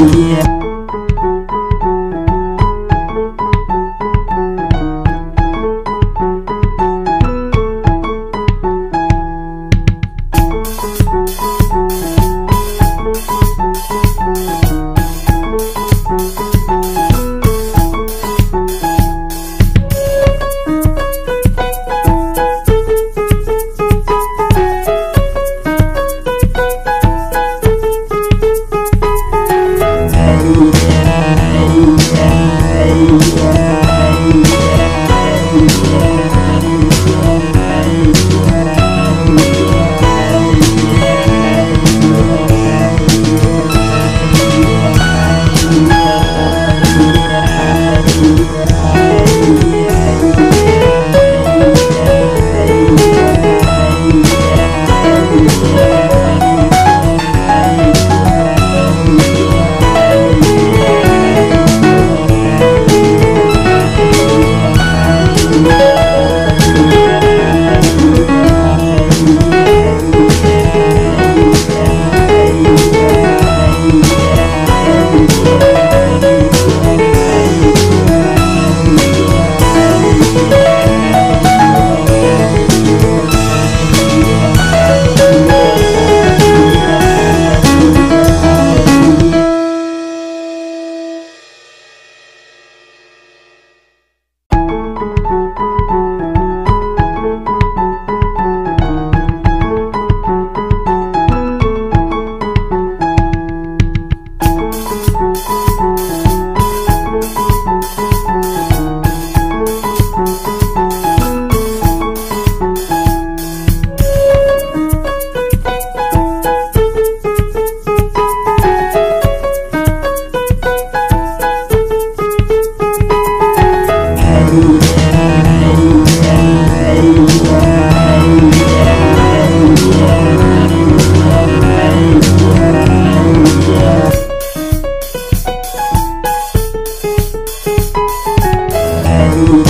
yeah. yeah, oh you